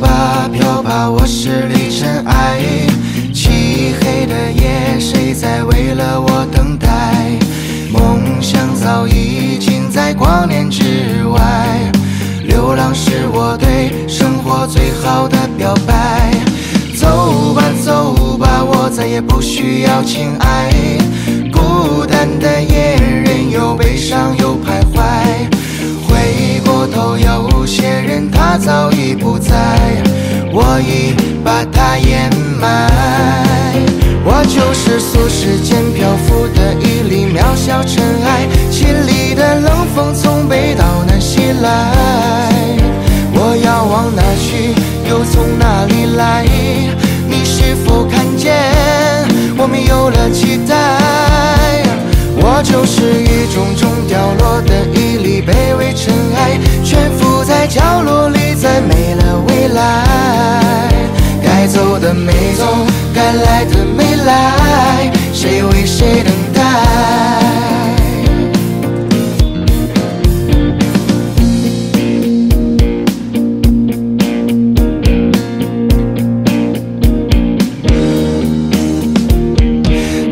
吧，飘吧，我是粒尘埃。漆黑的夜，谁在为了我等待？梦想早已经在光年之外。流浪是我对生活最好的表白。走吧，走吧，我再也不需要情爱。孤单的夜，任由悲伤。我已把它掩埋。我就是俗世间漂浮的一粒渺小尘埃，心里的冷风从北到南袭来。我要往哪去，又从哪里来？你是否看见，我没有了期待？我就是的没走，该来的没来，谁为谁等待？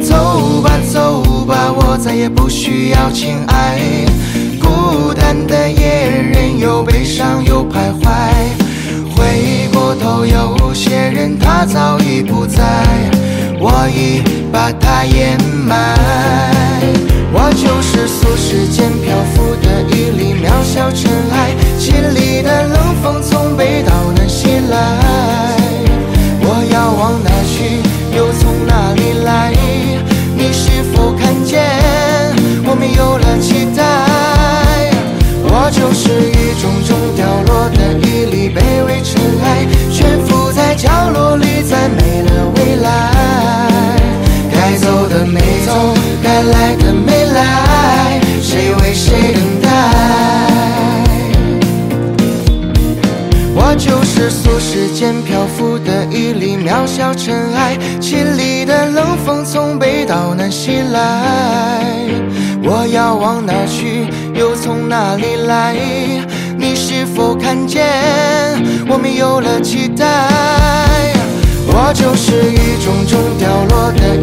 走吧走吧，我再也不需要情爱。孤单的夜，任由悲伤又徘徊。头，有些人他早已不在，我已把他掩埋。我就是俗世间漂浮的一粒渺小尘埃，心里的冷风从北到南袭来。我要往哪去，又从哪里来？你是否看见，我没有了期待？我就是没走，该来的没来，谁为谁等待？我就是俗世间漂浮的一粒渺小尘埃，心里的冷风从北到南袭来。我要往哪去，又从哪里来？你是否看见，我没有了期待？我就是一种种掉落的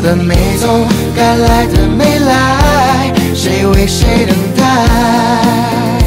的没走，该来的没来，谁为谁等待？